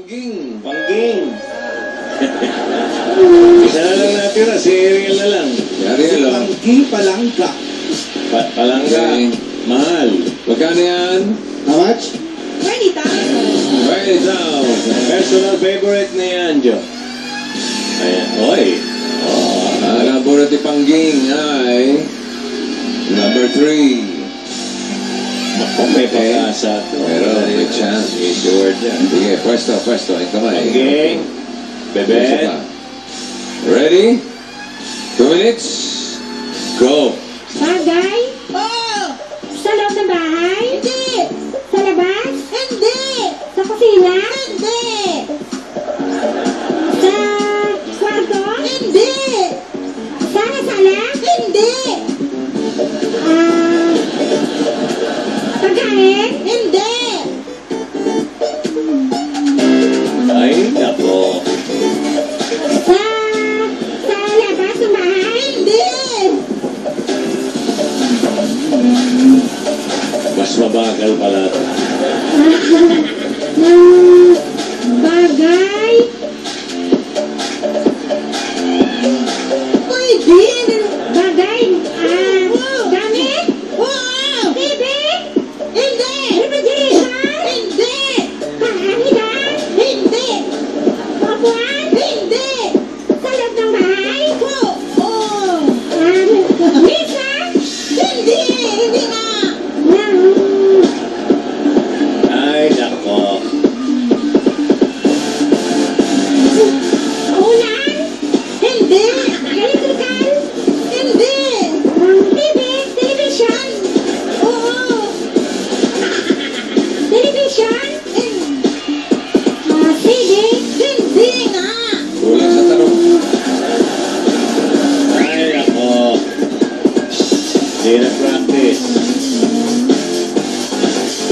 Pangging. Pangging. Isa na lang natira, si Ariel na lang. Yari yun lang. Pangging palangga. Pa palangga. Okay. Mahal. Magkano yan? How much? 20,000. 20,000. Personal favorite ni Anjo. Ayan. Oy. Oh, Ang labor ni Pangging ay number 3. May pag-asa. Pero may chance. Sure dyan. Sige, pwesto, pwesto. Ang kamay. Bebet. pa. Ready? Two minutes. Go. Bagay? Oh! Sa loob ng bahay? Hindi! Sa labas? Hindi! Sa kusina? Hindi!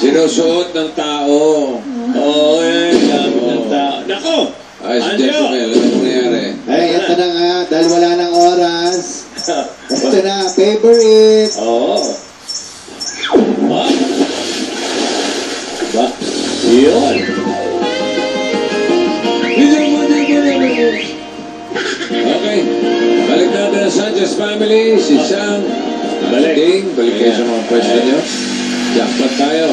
Sinusuot ng tao. Oo, eh. Gamit ng tao. Nako! Ay, si Anjo! Jezebel. Ano nangyari? Ay, ito na nga. Dahil wala ng oras. Ito na, favorite. Oo. Ba? Ba? Yun. Okay. Balik natin ang Sanchez family. Si Sam. Balik. Ding. Balik kayo sa mga pwesto nyo. Jackpot tayo.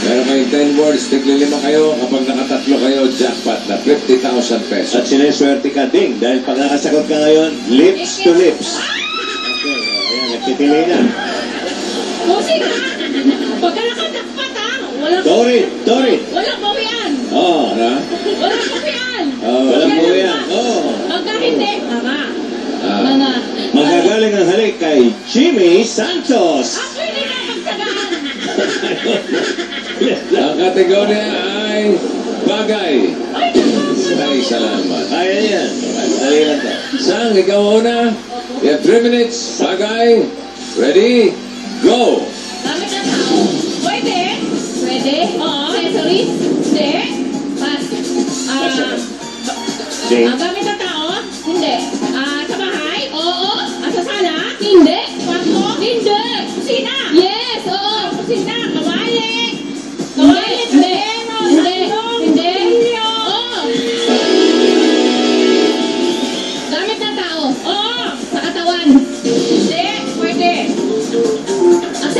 Meron kayong 10 words. Tigli lima kayo. Kapag nakatatlo kayo, jackpot na 50,000 pesos. At sineswerte ka ding dahil pag nakasagot ka ngayon, lips to lips. Okay, ayan, nagpipili na. Musik ha! Pag ka nakatakpat ha! Walang... Dorit, Dorit. Walang bawian! Oh, Ano? Walang bawian! Oh, walang Yan mo ang yan. ba? Oh. Pagka hindi, tama. Ah. Mga... Magagaling ang halik kay Jimmy Santos. Magsagaan! Ang kategorya ay bagay. Ay! Ay, salamat. Kaya yan. Dali lang to. Sang, ikaw una. You have 3 minutes. Bagay. Ready? Go! Gamit ng tao. Pwede? Pwede? Oo. Accessories? Hindi. Pass. Ah... Ding. Ah, gamit ng tao? Hindi. Ah, sa bahay? Oo. Ah, sa sala? Hindi. Kwarto? Hindi. Kusina? Yes,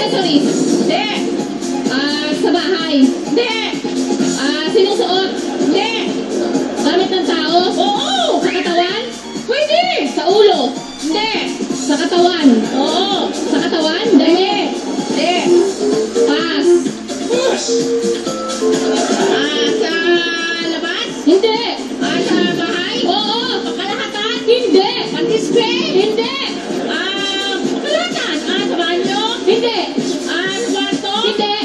Accessories? Hindi. Ah, sa bahay? Hindi. Ah, sinusuot? Hindi. Ah, kwarto? Hindi.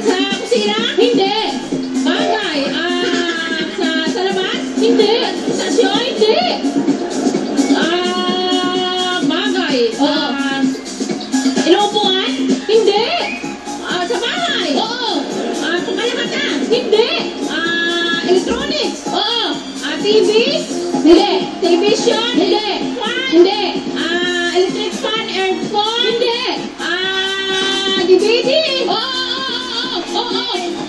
Sa kusina? Hindi. Bagay? Ah, sa, sa labas? Hindi. Stasyon? Hindi. Ah, bagay? Oo. Ah, inuupuan? Hindi. Ah, sa? Oo. Ah, kumalamatan? Hindi. Ah, electronics? Oo. Ah, TV? Hindi. Television? Hindi. Hindi.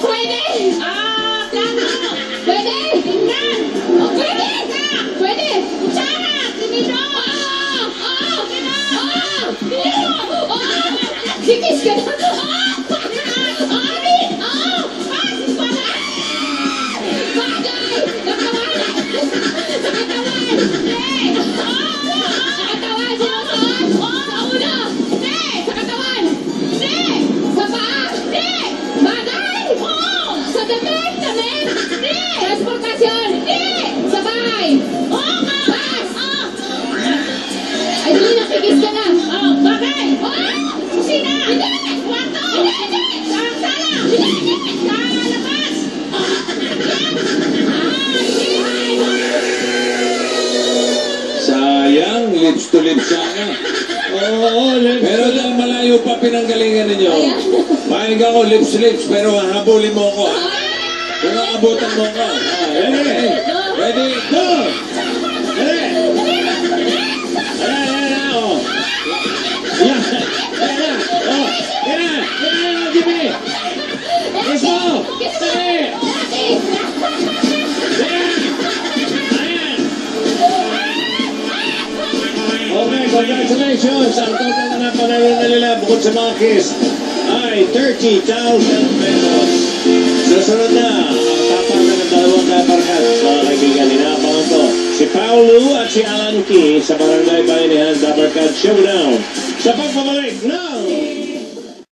Eh, Pwede. Ah, plato. Pwede. Tingnan. To lips sana. Oo, lips. Pero dahil malayo pa pinanggalingan ninyo, mahinig ako lips lips, pero habulin mo ako. ah. Kung aabutan mo. Ah, ready? Ready? Go! Dali! Ayan, ayan, ayan, oh. Yan, ayan na, oh. Yan na, yan na, Jimmy. Let's go! Dali! Congratulations! Ang total na napanalo na nila bukod sa mga kiss ay 30,000 pesos. Susunod na, ang tapakan ng dalawang kaparkat, mga kaibigan, inaabangan ko. Si Paolo at si Alan Key sa Barangay Bayanihan Dabarkad Showdown. Sa pagbabalik ng